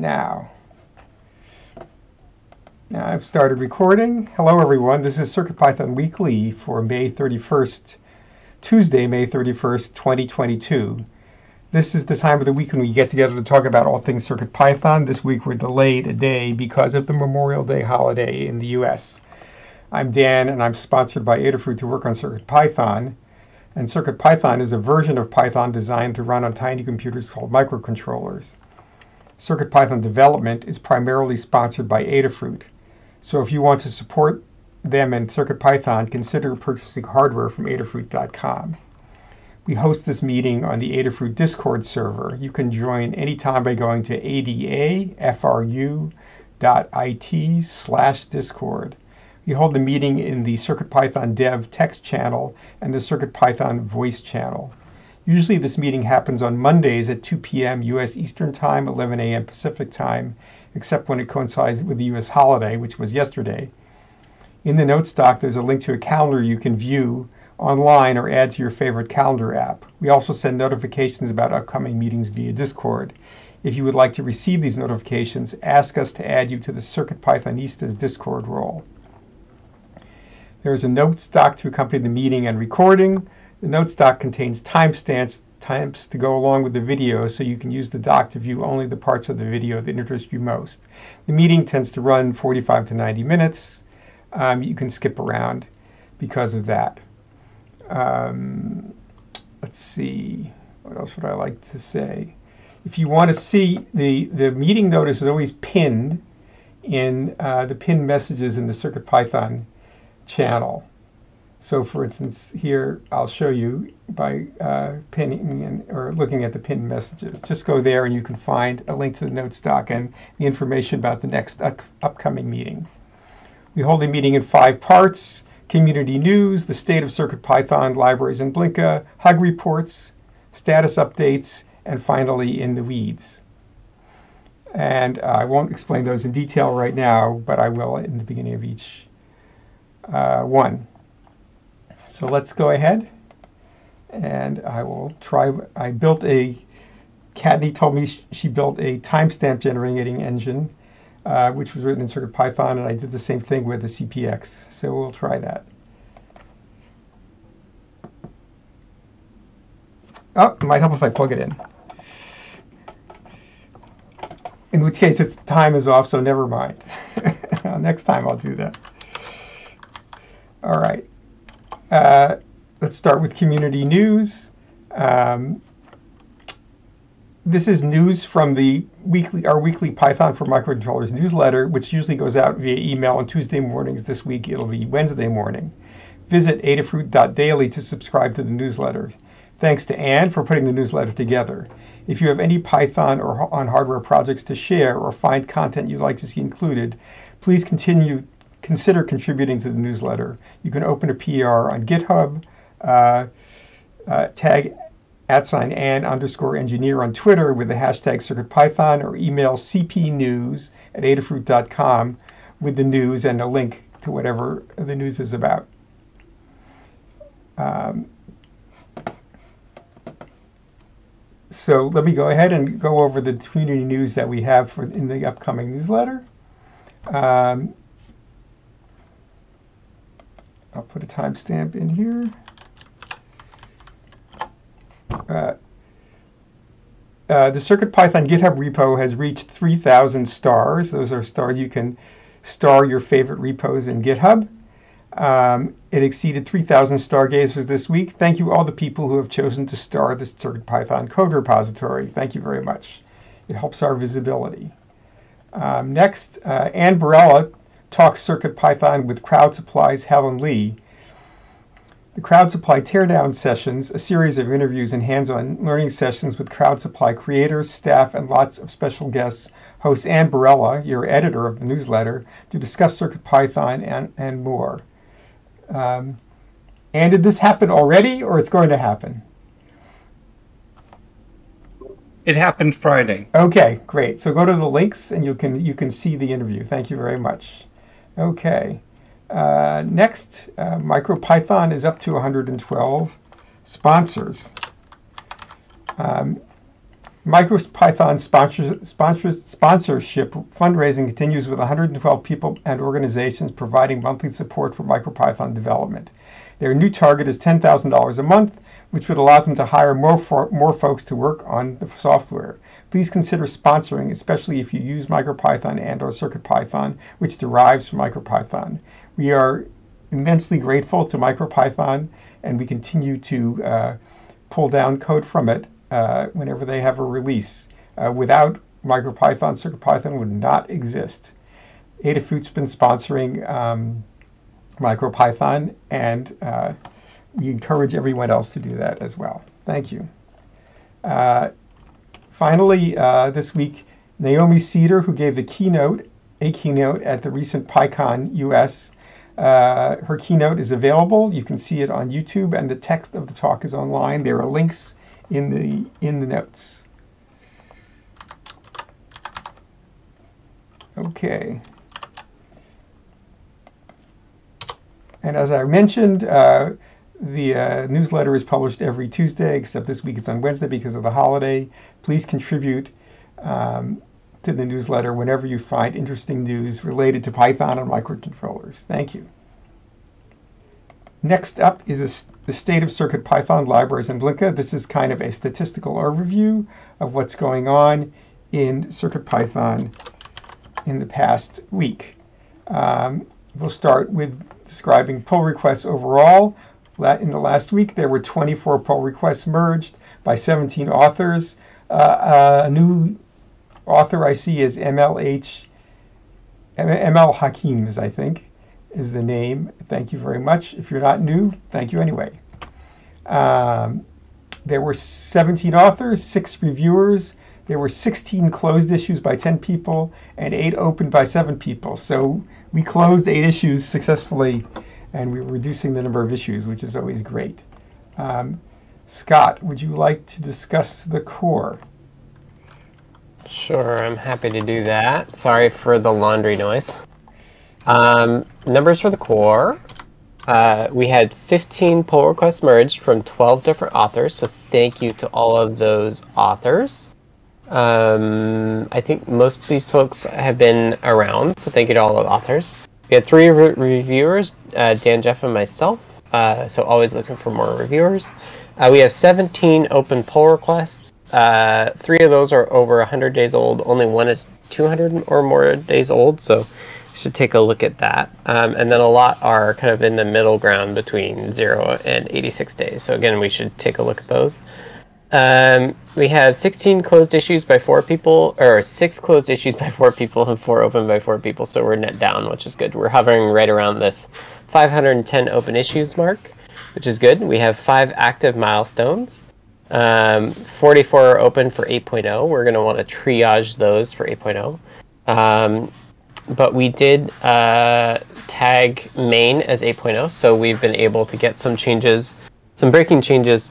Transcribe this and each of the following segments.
now. Now I've started recording. Hello everyone, this is CircuitPython Weekly for May 31st, Tuesday, May 31st, 2022. This is the time of the week when we get together to talk about all things CircuitPython. This week we're delayed a day because of the Memorial Day holiday in the US. I'm Dan and I'm sponsored by Adafruit to work on CircuitPython. And CircuitPython is a version of Python designed to run on tiny computers called microcontrollers. CircuitPython development is primarily sponsored by Adafruit. So if you want to support them and CircuitPython, consider purchasing hardware from Adafruit.com. We host this meeting on the Adafruit Discord server. You can join anytime by going to adafru.it slash discord. We hold the meeting in the CircuitPython dev text channel and the CircuitPython voice channel. Usually this meeting happens on Mondays at 2 p.m. U.S. Eastern Time, 11 a.m. Pacific Time, except when it coincides with the U.S. holiday, which was yesterday. In the notes doc, there's a link to a calendar you can view online or add to your favorite calendar app. We also send notifications about upcoming meetings via Discord. If you would like to receive these notifications, ask us to add you to the CircuitPythonistas Discord role. There is a notes doc to accompany the meeting and recording. The notes doc contains timestamps times to go along with the video so you can use the doc to view only the parts of the video that interest you most. The meeting tends to run 45 to 90 minutes. Um, you can skip around because of that. Um, let's see, what else would I like to say? If you want to see, the, the meeting notice is always pinned in uh, the pinned messages in the CircuitPython channel. So for instance, here I'll show you by uh, pinning in, or looking at the pinned messages. Just go there and you can find a link to the notes doc and the information about the next upcoming meeting. We hold a meeting in five parts community news, the state of CircuitPython libraries in Blinka, Hug reports, status updates, and finally in the weeds. And uh, I won't explain those in detail right now, but I will in the beginning of each uh, one. So let's go ahead and I will try. I built a, Kattni told me she built a timestamp generating engine uh, which was written in CircuitPython, and I did the same thing with the CPX. So we'll try that. Oh, it might help if I plug it in. In which case, its time is off, so never mind. Next time I'll do that. All right. Uh, let's start with community news. Um, this is news from the weekly our weekly Python for microcontrollers newsletter, which usually goes out via email on Tuesday mornings. This week it'll be Wednesday morning. Visit adafruit.daily to subscribe to the newsletter. Thanks to Anne for putting the newsletter together. If you have any Python or on hardware projects to share or find content you'd like to see included, please continue consider contributing to the newsletter. You can open a PR on GitHub, uh, uh, tag at sign Anne underscore engineer on Twitter with the hashtag CircuitPython or email cpnews at adafruit.com with the news and a link to whatever the news is about. Um, so let me go ahead and go over the community news that we have for in the upcoming newsletter. Um, I'll put a timestamp in here. Uh, uh, the CircuitPython GitHub repo has reached 3,000 stars. Those are stars you can star your favorite repos in GitHub. Um, it exceeded 3,000 stargazers this week. Thank you all the people who have chosen to star the CircuitPython code repository. Thank you very much. It helps our visibility. Um, next, uh, Anne Barela talks CircuitPython with Crowd Supply's Helen Lee. The Crowd Supply Teardown Sessions, a series of interviews and hands on learning sessions with Crowd Supply creators, staff, and lots of special guests, hosts Anne Barela, your editor of the newsletter, to discuss CircuitPython and, and more. Um, and did this happen already, or it's going to happen? It happened Friday. Okay, great. So go to the links and you can you can see the interview. Thank you very much. Okay. Uh, next, uh, MicroPython is up to 112 sponsors. Um, MicroPython sponsor, sponsor, sponsorship fundraising continues with 112 people and organizations providing monthly support for MicroPython development. Their new target is $10,000 a month, which would allow them to hire more, for, more folks to work on the software. Please consider sponsoring, especially if you use MicroPython and or CircuitPython, which derives from MicroPython. We are immensely grateful to MicroPython, and we continue to uh, pull down code from it uh, whenever they have a release. Uh, without MicroPython, CircuitPython would not exist. Adafruit's been sponsoring um, MicroPython, and uh, we encourage everyone else to do that as well. Thank you. Finally, uh, this week, Naomi Ceder, who gave the keynote, a keynote at the recent PyCon US, uh, her keynote is available. You can see it on YouTube, and the text of the talk is online. There are links in the in the notes. Okay. And as I mentioned, uh, the uh, newsletter is published every Tuesday, except this week it's on Wednesday because of the holiday. Please contribute um, to the newsletter whenever you find interesting news related to Python and microcontrollers. Thank you. Next up is a, the state of Circuit Python libraries in Blinka. This is kind of a statistical overview of what's going on in Circuit Python in the past week. Um, we'll start with describing pull requests overall. In the last week, there were 24 pull requests merged by 17 authors. Uh, uh, a new author I see is MLH, ML Hakims, I think is the name. Thank you very much. If you're not new, thank you anyway. Um, there were 17 authors, six reviewers. There were 16 closed issues by 10 people and eight opened by seven people. So we closed eight issues successfully and we're reducing the number of issues, which is always great. Um, Scott, would you like to discuss the core? Sure, I'm happy to do that. Sorry for the laundry noise. Um, numbers for the core. Uh, we had 15 pull requests merged from 12 different authors, so thank you to all of those authors. Um, I think most of these folks have been around, so thank you to all the authors. We had three re- reviewers, uh, Dan, Jeff, and myself, uh, so always looking for more reviewers. Uh, we have 17 open pull requests. Uh, three of those are over 100 days old. Only one is 200 or more days old, so you should take a look at that. Um, and then a lot are kind of in the middle ground between 0 and 86 days. So again, we should take a look at those. Um, we have 16 closed issues by four people, or six closed issues by four people and four open by four people. So we're net down, which is good. We're hovering right around this 510 open issues mark, which is good. We have five active milestones. Um, 44 are open for 8.0. We're going to want to triage those for 8.0. Um, but we did uh, tag main as 8.0, so we've been able to get some changes, some breaking changes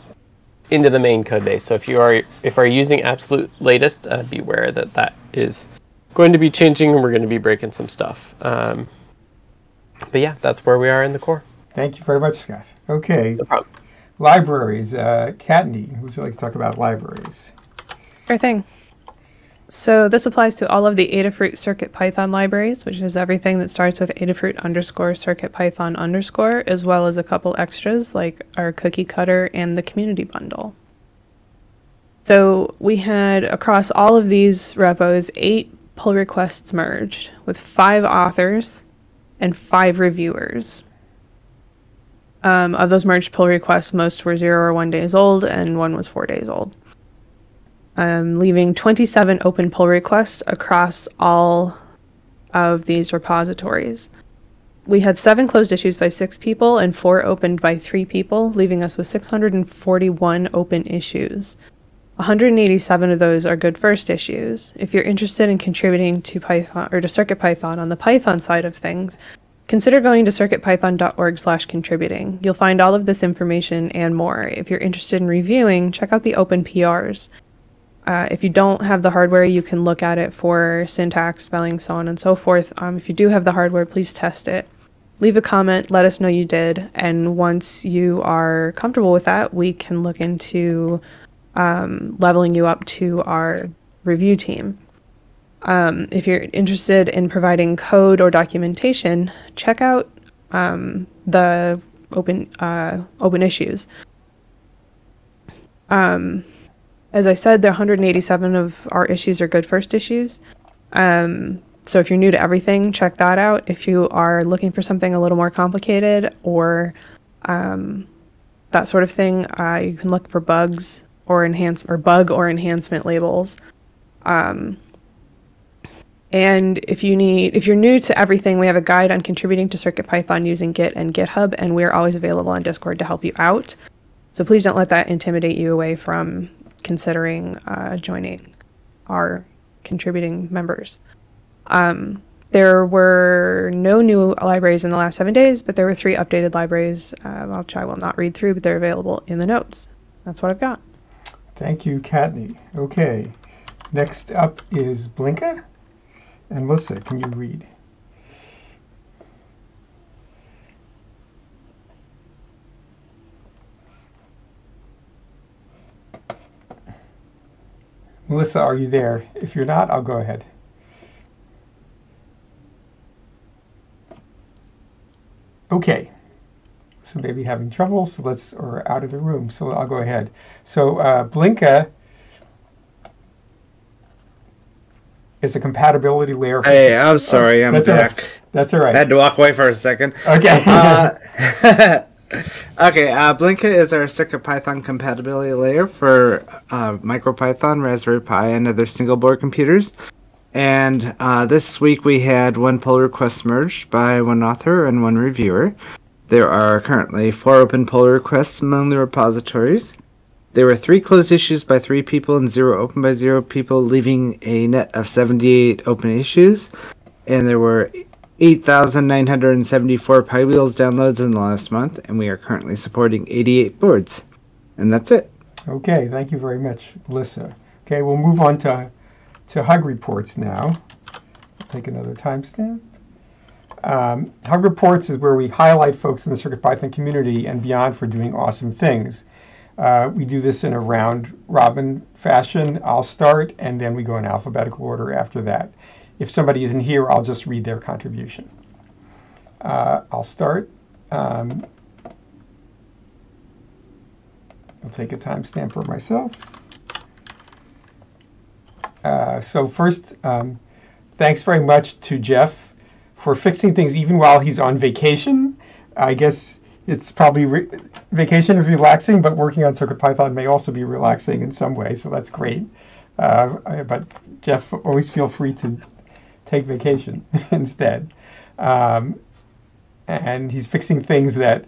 into the main code base. So if you are if are using absolute latest, uh, beware that that is going to be changing, and we're going to be breaking some stuff. Um, but yeah, that's where we are in the core. Thank you very much, Scott. Okay. No problem. Libraries. Uh, Kattni, would you like to talk about libraries? Sure thing. So this applies to all of the Adafruit Circuit Python libraries, which is everything that starts with Adafruit underscore Circuit Python underscore, as well as a couple extras like our cookie cutter and the community bundle. So we had across all of these repos eight pull requests merged with five authors and five reviewers. Um, of those merged pull requests, most were zero or one days old, and one was four days old um, leaving 27 open pull requests across all of these repositories. We had seven closed issues by six people and four opened by three people, leaving us with 641 open issues. 187 of those are good first issues. If you're interested in contributing to Python or to CircuitPython on the Python side of things, consider going to circuitpython.org/contributing. You'll find all of this information and more. If you're interested in reviewing, check out the open PRs. Uh, if you don't have the hardware, you can look at it for syntax, spelling, so on and so forth. Um, if you do have the hardware, please test it. Leave a comment, let us know you did, and once you are comfortable with that, we can look into um, leveling you up to our review team. Um, if you're interested in providing code or documentation, check out um, the open uh, open issues. Um, as I said, the 187 of our issues are good first issues. Um, so if you're new to everything, check that out. If you are looking for something a little more complicated or um, that sort of thing, uh, you can look for bugs or enhance or bug or enhancement labels. Um, and if you need, if you're new to everything, we have a guide on contributing to CircuitPython using Git and GitHub, and we're always available on Discord to help you out. So please don't let that intimidate you away from considering uh, joining our contributing members. Um, there were no new libraries in the last seven days, but there were three updated libraries, uh, which I will not read through, but they're available in the notes. That's what I've got. Thank you, Kattni. Okay, next up is Blinka. And Melissa, can you read? Melissa, are you there? If you're not, I'll go ahead. Okay. So maybe having trouble, so let's, or out of the room, so I'll go ahead. So uh, Blinka is a compatibility layer. for- Hey, I'm sorry, I'm That's all right. back. That's all I had to walk away for a second. Okay. Uh, okay, uh, Blinka is our CircuitPython compatibility layer for uh, MicroPython, Raspberry Pi, and other single board computers. And uh, this week we had one pull request merged by one author and one reviewer. There are currently four open pull requests among the repositories. There were three closed issues by three people and zero open by zero people, leaving a net of 78 open issues. And there were 8,974 PyWheels downloads in the last month, and we are currently supporting 88 boards. And that's it. Okay, thank you very much, Melissa. Okay, we'll move on to, to Hug Reports now. Take another timestamp. Um, Hug Reports is where we highlight folks in the CircuitPython community and beyond for doing awesome things. Uh, we do this in a round robin fashion. I'll start, and then we go in alphabetical order after that. If somebody isn't here, I'll just read their contribution. Uh, I'll start. Um, I'll take a timestamp for myself. Uh, so first, um, thanks very much to Jeff for fixing things even while he's on vacation. I guess it's probably vacation is relaxing, but working on CircuitPython may also be relaxing in some way. So that's great. Uh, but Jeff, always feel free to take vacation instead. Um, and he's fixing things that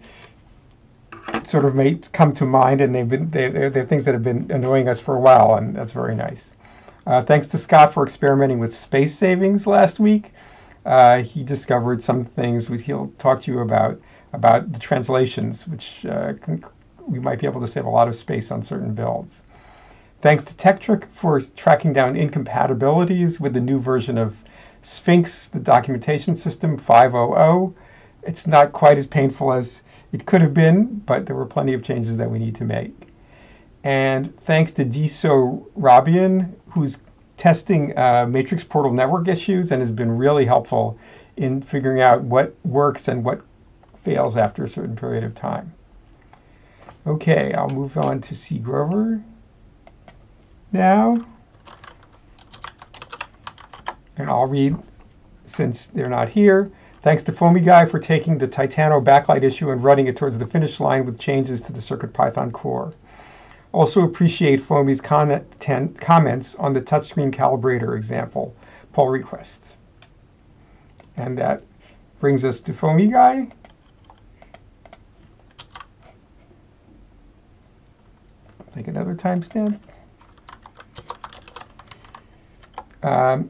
sort of may come to mind, and they've been they, they're, they're things that have been annoying us for a while, and that's very nice. Uh, thanks to Scott for experimenting with space savings last week. Uh, he discovered some things which he'll talk to you about about the translations, which uh, can, we might be able to save a lot of space on certain builds. Thanks to Tekktrik for tracking down incompatibilities with the new version of Sphinx, the documentation system 500. It's not quite as painful as it could have been, but there were plenty of changes that we need to make. And thanks to Diso Rabian, who's testing uh, Matrix Portal network issues and has been really helpful in figuring out what works and what fails after a certain period of time. Okay, I'll move on to C. Grover now. And I'll read since they're not here. Thanks to Foamy Guy for taking the Titano backlight issue and running it towards the finish line with changes to the CircuitPython core. Also appreciate Foamy's content, comments on the touchscreen calibrator example pull request. And that brings us to Foamy Guy. Take another timestamp. Um,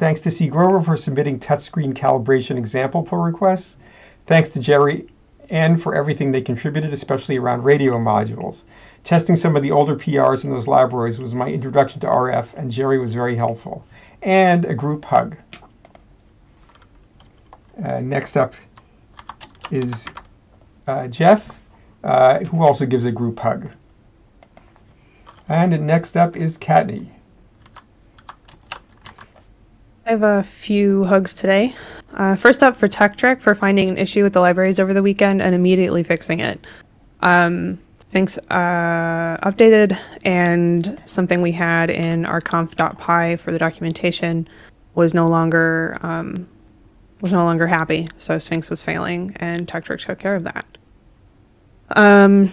thanks to C. Grover for submitting touchscreen calibration example pull requests. Thanks to Jerry and for everything they contributed, especially around radio modules. Testing some of the older PRs in those libraries was my introduction to RF, and Jerry was very helpful. And a group hug. Uh, next up is uh, Jeff, uh, who also gives a group hug. And next up is Kattni. I have a few hugs today. Uh, first up for Tekktrik for finding an issue with the libraries over the weekend and immediately fixing it. Um, Sphinx uh, updated, and something we had in our conf.py for the documentation was no longer um, was no longer happy. So Sphinx was failing, and Tekktrik took care of that. Um,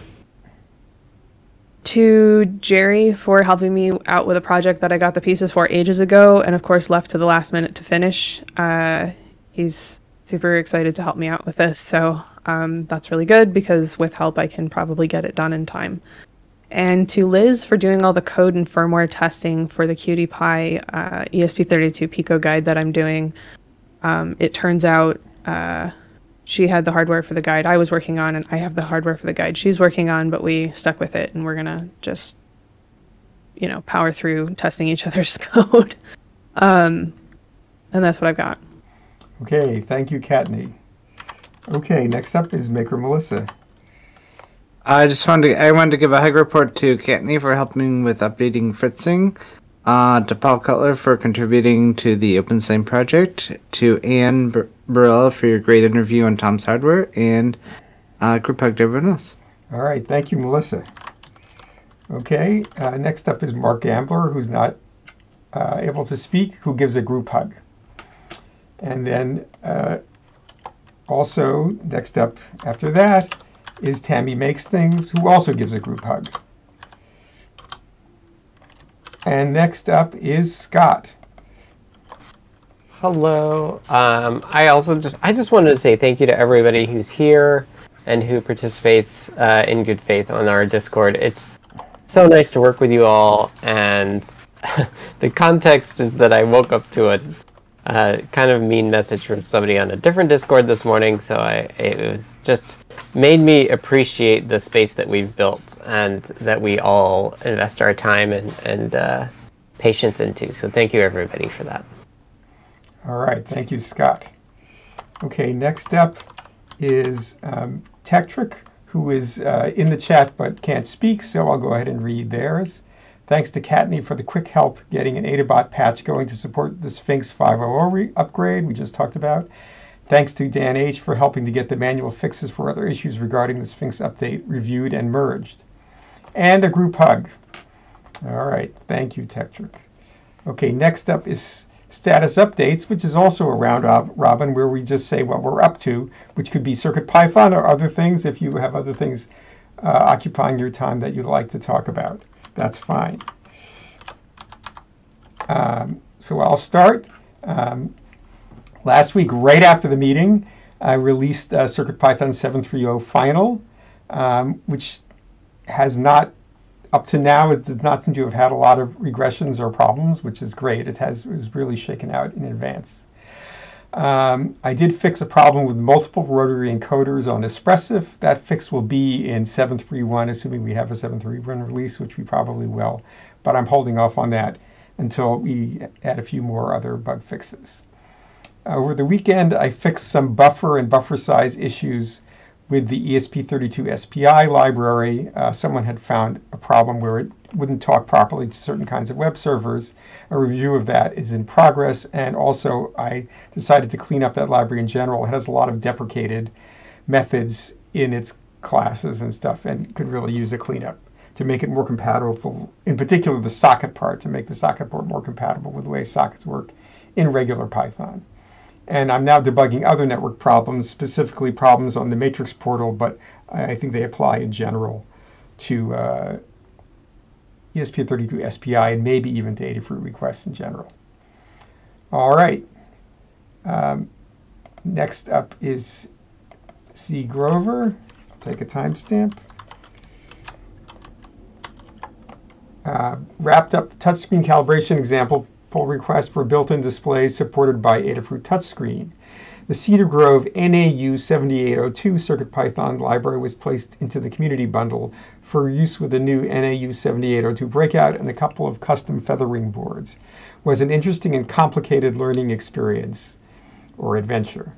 to Jerry for helping me out with a project that I got the pieces for ages ago, and of course left to the last minute to finish. Uh, he's super excited to help me out with this, so um, that's really good because with help I can probably get it done in time. And to Liz for doing all the code and firmware testing for the QT Py uh, ESP32 Pico guide that I'm doing. Um, it turns out uh, she had the hardware for the guide I was working on, and I have the hardware for the guide she's working on, but we stuck with it, and we're gonna just, you know, power through testing each other's code. um, and that's what I've got. Okay, thank you, Kattni. Okay, next up is Maker Melissa. I just wanted to, I wanted to give a hug report to Kattni for helping with updating fritzing, uh, to Paul Cutler for contributing to the OpenSign project, to Anne Barela for your great interview on Tom's hardware, and uh, group hug to everyone else. All right, thank you, Melissa. Okay, uh, next up is Mark Gamblor, who's not uh, able to speak, who gives a group hug. And then uh, also, next up after that is Tammy Makes Things, who also gives a group hug. And next up is Scott. Hello. Um, I also just I just wanted to say thank you to everybody who's here and who participates uh, in good faith on our Discord. It's so nice to work with you all, and the context is that I woke up to a uh, kind of mean message from somebody on a different Discord this morning, so I it was just made me appreciate the space that we've built and that we all invest our time and and uh, patience into. So thank you everybody for that. All right, thank you, Scott. Okay, next up is um, who is uh, in the chat but can't speak, so I'll go ahead and read theirs. Thanks to Kattni for the quick help getting an Adabot patch going to support the Sphinx 5.0 re- upgrade we just talked about. Thanks to Dan H. for helping to get the manual fixes for other issues regarding the Sphinx update reviewed and merged. And a group hug. All right, thank you, Tekktrik. Okay, next up is status updates, which is also a round robin where we just say what we're up to, which could be Circuit Python or other things if you have other things uh, occupying your time that you'd like to talk about. That's fine. Um, so I'll start. Um, last week, right after the meeting, I released uh, CircuitPython 7.3.0 Final, um, which has not up to now, it does not seem to have had a lot of regressions or problems, which is great. It has it was really shaken out in advance. Um, I did fix a problem with multiple rotary encoders on Espressif. That fix will be in 7.3.1, assuming we have a 7.3.1 release, which we probably will. But I'm holding off on that until we add a few more other bug fixes. Over the weekend, I fixed some buffer and buffer size issues with the ESP32 SPI library, uh, someone had found a problem where it wouldn't talk properly to certain kinds of web servers. A review of that is in progress, and also I decided to clean up that library in general. It has a lot of deprecated methods in its classes and stuff, and could really use a cleanup to make it more compatible, in particular the socket part, to make the socket part more compatible with the way sockets work in regular Python. And I'm now debugging other network problems, specifically problems on the matrix portal, but I think they apply in general to uh, ESP32 SPI and maybe even to Adafruit requests in general. All right. Um, next up is C. Grover. I'll take a timestamp. Uh, wrapped up touchscreen calibration example pull request for built-in displays supported by Adafruit Touchscreen. The Cedar Grove NAU 7802 CircuitPython library was placed into the community bundle for use with the new NAU 7802 breakout and a couple of custom FeatherWing boards. It was an interesting and complicated learning experience or adventure.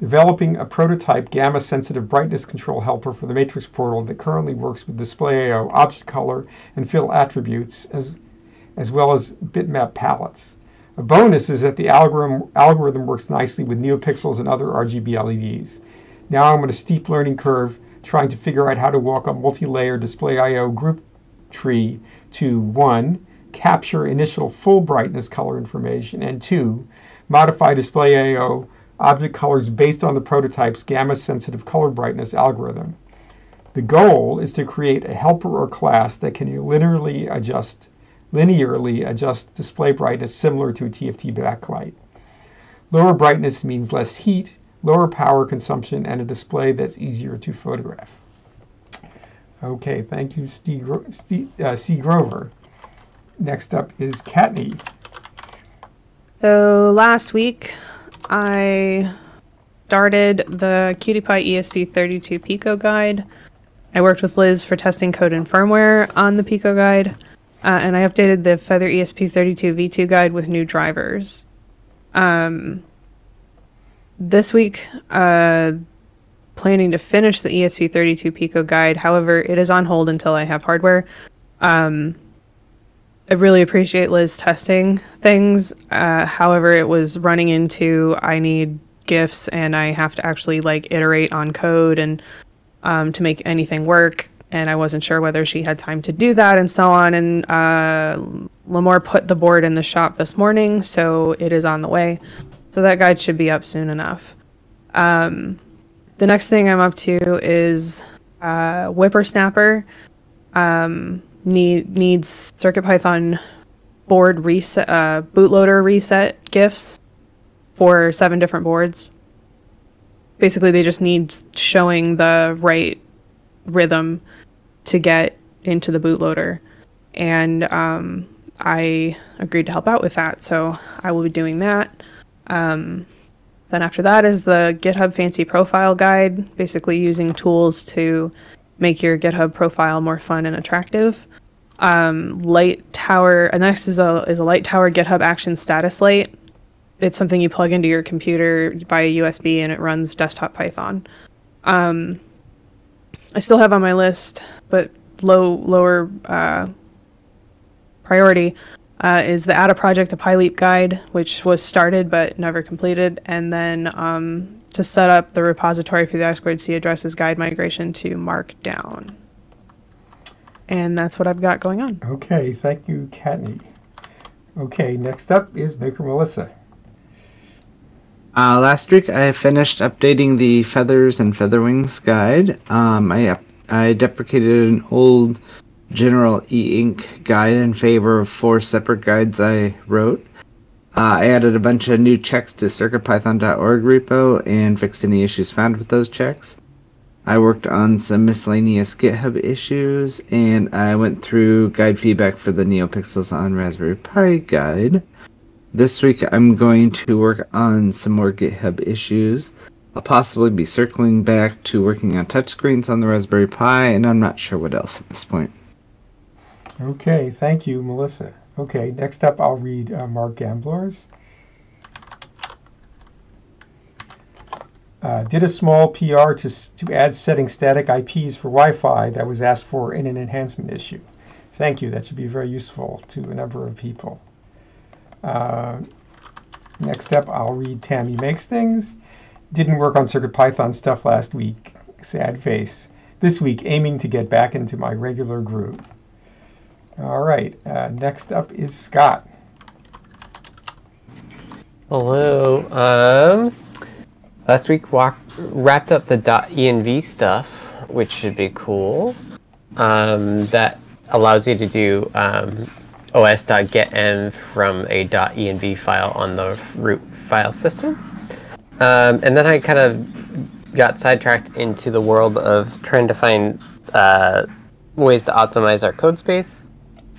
developing a prototype gamma sensitive brightness control helper for the matrix portal that currently works with display.io object color and fill attributes as, as well as bitmap palettes. A bonus is that the algorithm, algorithm works nicely with NeoPixels and other RGB LEDs. Now I'm on a steep learning curve trying to figure out how to walk a multi-layer display.io group tree to one, capture initial full brightness color information, and two, modify display display.io object colors based on the prototype's gamma sensitive color brightness algorithm. The goal is to create a helper or class that can linearly adjust linearly adjust display brightness similar to a TFT backlight. Lower brightness means less heat, lower power consumption, and a display that's easier to photograph. Okay, thank you, Steve, Steve, uh, C. Grover. Next up is Kattni. So last week, I started the Py ESP32 Pico guide. I worked with Liz for testing code and firmware on the Pico guide, uh, and I updated the Feather ESP32 V2 guide with new drivers. Um, this week, uh, planning to finish the ESP32 Pico guide. However, it is on hold until I have hardware. Um, I really appreciate Liz testing things. Uh, however, it was running into I need GIFs and I have to actually like iterate on code and um, to make anything work. And I wasn't sure whether she had time to do that and so on. And uh, Limor put the board in the shop this morning, so it is on the way. So that guide should be up soon enough. Um, the next thing I'm up to is uh, WipperSnapper. Um, need needs CircuitPython board reset, uh, bootloader reset gifs for seven different boards. Basically, they just need showing the right rhythm to get into the bootloader, and um, I agreed to help out with that. So I will be doing that. Um, then after that is the GitHub Fancy Profile Guide, basically using tools to make your GitHub profile more fun and attractive. Um, Light Tower, and next is a is a Light Tower GitHub Action Status Light. It's something you plug into your computer via USB, and it runs desktop Python. Um, I still have on my list, but low lower uh, priority uh, is the Add a Project to PyLeap guide, which was started but never completed, and then um, to set up the repository for the I squared C addresses guide migration to Markdown. And that's what I've got going on. Okay, thank you, Kattni. Okay, next up is Maker Melissa. Uh, last week I finished updating the Feathers and Featherwings guide. Um, I I deprecated an old general e-ink guide in favor of four separate guides I wrote. Uh, I added a bunch of new checks to CircuitPython.org repo and fixed any issues found with those checks. I worked on some miscellaneous GitHub issues, and I went through guide feedback for the NeoPixels on Raspberry Pi guide. This week I'm going to work on some more GitHub issues. I'll possibly be circling back to working on touchscreens on the Raspberry Pi, and I'm not sure what else at this point. Okay, thank you, Melissa. Okay, next up I'll read uh, Mark Gamblor's. Uh, did a small PR to, to add setting static IPs for Wi-Fi that was asked for in an enhancement issue. Thank you. That should be very useful to a number of people. Uh, next up, I'll read Tammy Makes Things. Didn't work on CircuitPython stuff last week. Sad face. This week, aiming to get back into my regular groove. All right. Uh, next up is Scott. Hello. Um, last week walk, wrapped up the .env stuff, which should be cool. Um, that allows you to do um, os.getenv from a .env file on the root file system. Um, and then I kind of got sidetracked into the world of trying to find uh, ways to optimize our code space.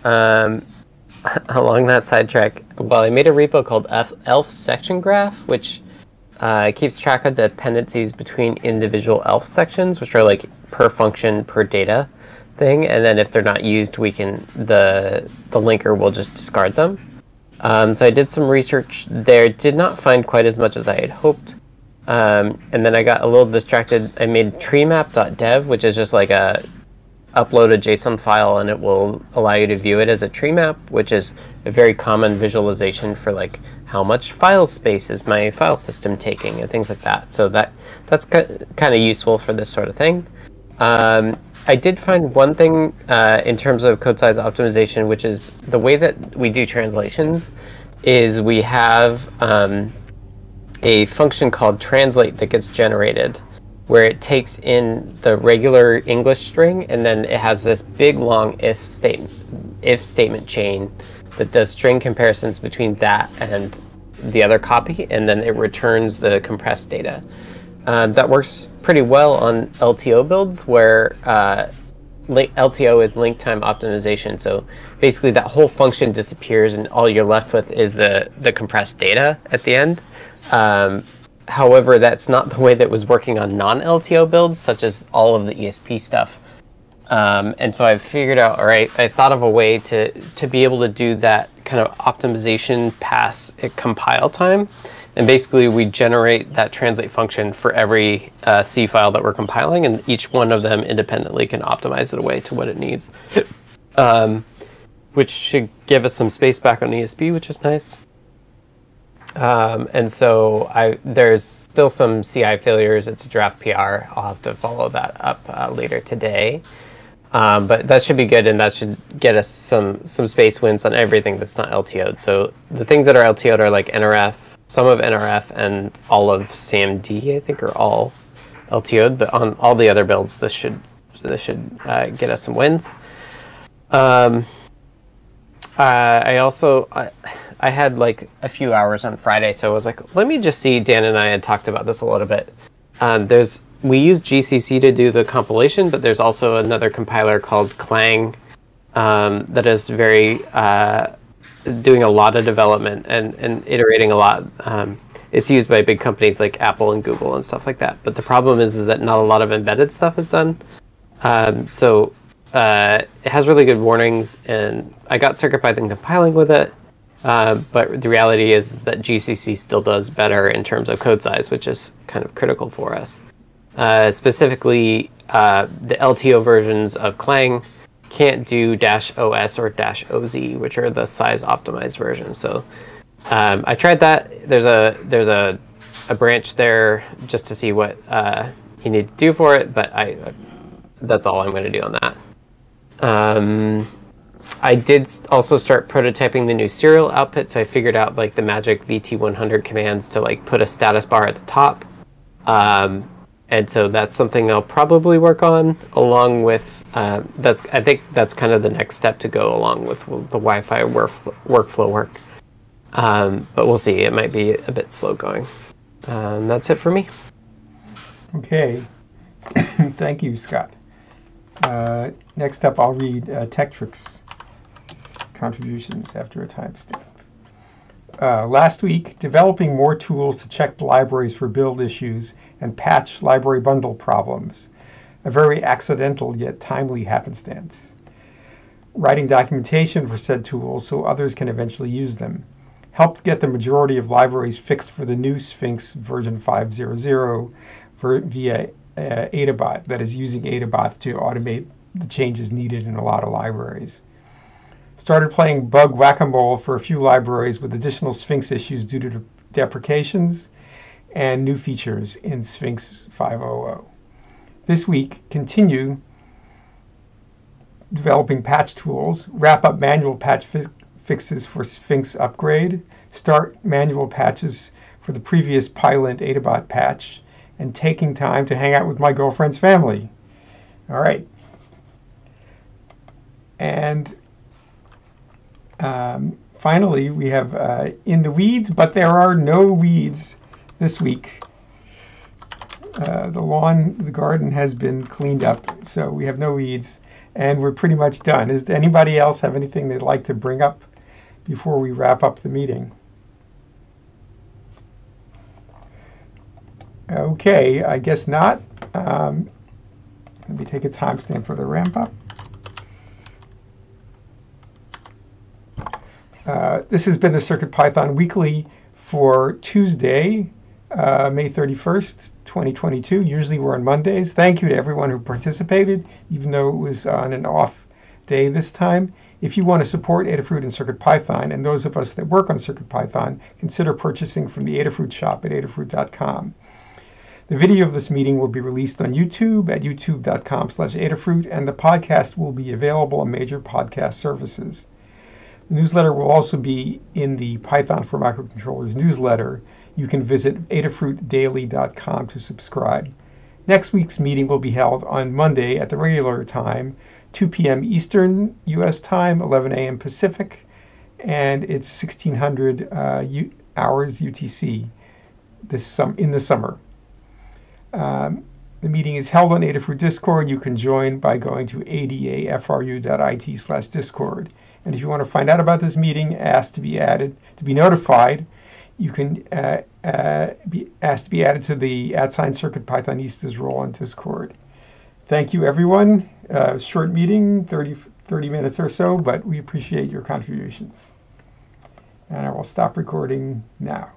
Um, along that sidetrack, well, I made a repo called F- Elf Section Graph, which uh, keeps track of dependencies between individual Elf sections, which are like per function per data thing. And then if they're not used, we can the the linker will just discard them. Um, so I did some research there. Did not find quite as much as I had hoped. Um, and then I got a little distracted. I made treemap.dev, which is just like a upload a JSON file and it will allow you to view it as a tree map, which is a very common visualization for like how much file space is my file system taking and things like that. So that that's kind of useful for this sort of thing. Um, I did find one thing uh, in terms of code size optimization, which is the way that we do translations is we have um, a function called translate that gets generated where it takes in the regular English string and then it has this big long if statement if statement chain that does string comparisons between that and the other copy and then it returns the compressed data. Um, that works pretty well on LTO builds where uh, LTO is link time optimization. So basically that whole function disappears and all you're left with is the, the compressed data at the end. Um, However, that's not the way that was working on non-LTO builds, such as all of the ESP stuff. Um, and so I figured out, all right, I thought of a way to, to be able to do that kind of optimization pass at compile time. And basically, we generate that translate function for every uh, C file that we're compiling, and each one of them independently can optimize it away to what it needs. um, which should give us some space back on ESP, which is nice. Um, and so I there's still some CI failures. It's a draft PR. I'll have to follow that up uh, later today. Um, but that should be good, and that should get us some some space wins on everything that's not LTO'd. So the things that are LTO'd are like NRF, some of NRF, and all of SAMD. I think are all LTO'd, but on all the other builds, this should this should uh, get us some wins. Um, uh, I also I, I had like a few hours on Friday, so I was like, let me just see. Dan and I had talked about this a little bit. Um, there's we use GCC to do the compilation, but there's also another compiler called Clang um, that is very uh, doing a lot of development and, and iterating a lot. Um, it's used by big companies like Apple and Google and stuff like that. But the problem is, is that not a lot of embedded stuff is done. Um, so uh, it has really good warnings, and I got CircuitPython compiling with it. Uh, but the reality is, is, that GCC still does better in terms of code size, which is kind of critical for us. Uh, specifically, uh, the LTO versions of Clang can't do dash OS or dash OZ, which are the size optimized versions. So um, I tried that. There's a there's a, a branch there just to see what uh, you need to do for it, but I that's all I'm going to do on that. Um, I did also start prototyping the new serial output, so I figured out like the magic VT100 commands to like put a status bar at the top. Um, and so that's something I'll probably work on along with uh, that's I think that's kind of the next step to go along with the Wi-Fi work, workflow work. Um, but we'll see. It might be a bit slow going. Um, that's it for me. Okay. Thank you, Scott. Uh, next up, I'll read uh, Tekktrik's contributions after a timestamp. Uh, last week, developing more tools to check libraries for build issues and patch library bundle problems. A very accidental yet timely happenstance. Writing documentation for said tools so others can eventually use them. Helped get the majority of libraries fixed for the new Sphinx version 5.0.0 via uh, Adabot that is using Adabot to automate the changes needed in a lot of libraries. Started playing bug whack-a-mole for a few libraries with additional Sphinx issues due to deprecations and new features in Sphinx 5.0. This week, continue developing patch tools, wrap up manual patch fi fixes for Sphinx upgrade, start manual patches for the previous Pylint Adabot patch, and taking time to hang out with my girlfriend's family. All right. And um, finally, we have uh, In the Weeds, but there are no weeds this week. Uh, the lawn, the garden has been cleaned up, so we have no weeds, and we're pretty much done. Does anybody else have anything they'd like to bring up before we wrap up the meeting? Okay, I guess not. Um, let me take a timestamp for the ramp up. Uh, this has been the CircuitPython Weekly for Tuesday, uh, May 31st, 2022. Usually we're on Mondays. Thank you to everyone who participated, even though it was on an off day this time. If you want to support Adafruit and CircuitPython, and those of us that work on CircuitPython, consider purchasing from the Adafruit shop at adafruit.com. The video of this meeting will be released on YouTube at youtube.com slash Adafruit, and the podcast will be available on major podcast services. The newsletter will also be in the Python for Microcontrollers newsletter. You can visit adafruitdaily.com to subscribe. Next week's meeting will be held on Monday at the regular time, 2 p.m. Eastern U.S. time, 11 a.m. Pacific, and it's 1600 uh, U- hours UTC this sum- in the summer. Um, the meeting is held on Adafruit Discord. You can join by going to adafru.it slash discord. And if you want to find out about this meeting, ask to be added, to be notified, you can uh, uh, be asked to be added to the at sign circuit Pythonistas role on Discord. Thank you, everyone. Uh, short meeting, 30, 30 minutes or so, but we appreciate your contributions. And I will stop recording now.